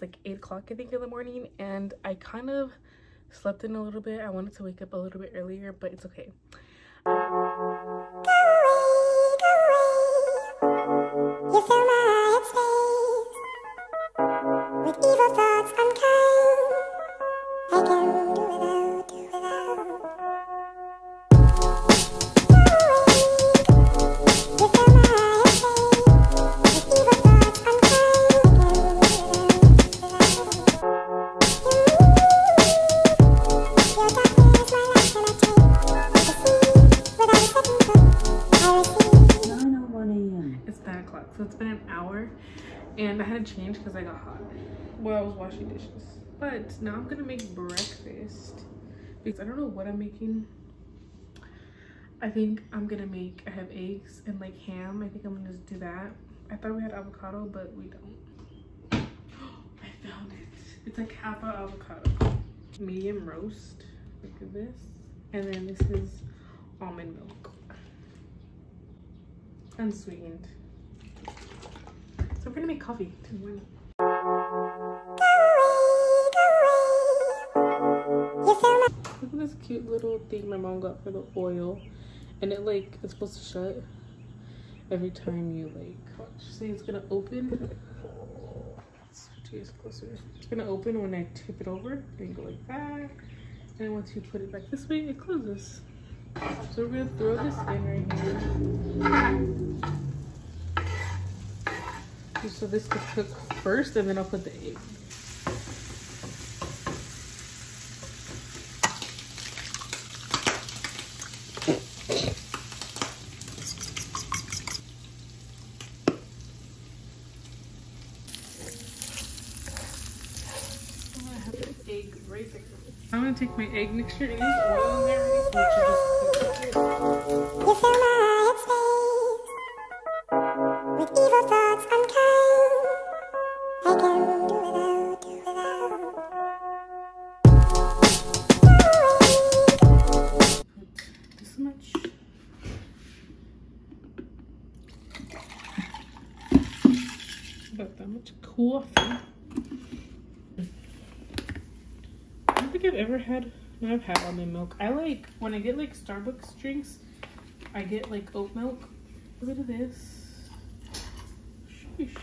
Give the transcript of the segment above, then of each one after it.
like 8 o'clock I think in the morning and I kind of slept in a little bit. I wanted to wake up a little bit earlier but it's okay. You So it's been an hour and I had to change because I got hot while I was washing dishes. But now I'm gonna make breakfast because I don't know what I'm making. I think I'm gonna make, I have eggs and like ham. I think I'm gonna just do that. I thought we had avocado, but we don't. I found it. It's a avocado. Medium roast, look at this. And then this is almond milk. Unsweetened. So we're gonna make coffee too. Look at this cute little thing my mom got for the oil. And it like, it's supposed to shut every time you like, watch. See, it's gonna open. Let's closer. It's gonna open when I tip it over. And go like that. And once you put it back this way, it closes. So we're gonna throw this in right here so this could cook first and then I'll put the egg. I'm gonna take my egg mixture and oil in there. That much coffee. I don't think I've ever had, no, I've had almond milk. I like, when I get like Starbucks drinks, I get like oat milk. A little bit of this. Sheesh.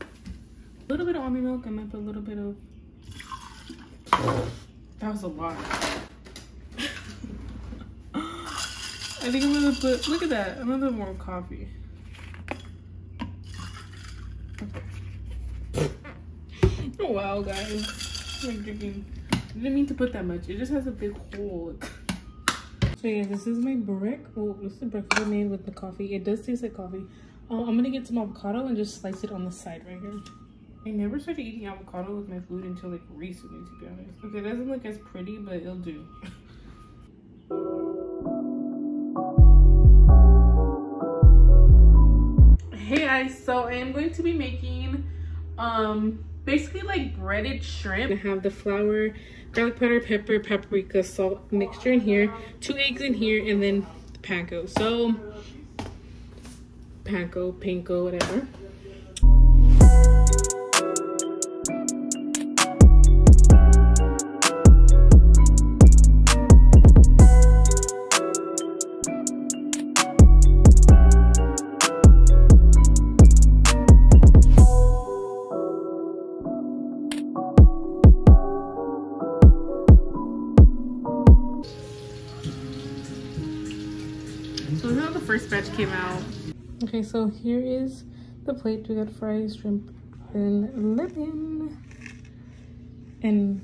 A little bit of almond milk and then put a little bit of, that was a lot. I think I'm gonna put, look at that, put more coffee. Oh wow, guys. I'm drinking. I didn't mean to put that much. It just has a big hole. so yeah, this is my brick. Oh, this is the breakfast I made with the coffee. It does taste like coffee. Uh, I'm gonna get some avocado and just slice it on the side right here. I never started eating avocado with my food until like recently, to be honest. Okay, it doesn't look as pretty, but it'll do. hey guys, so I am going to be making um basically like breaded shrimp. I have the flour, garlic powder, pepper, paprika, salt mixture in here, two eggs in here, and then the panko. So, panko, panko, whatever. First batch came out. Okay, so here is the plate. We got fries, shrimp, and lemon, and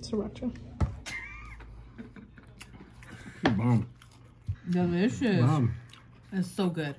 sriracha. Bomb. Delicious. Bomb. It's so good.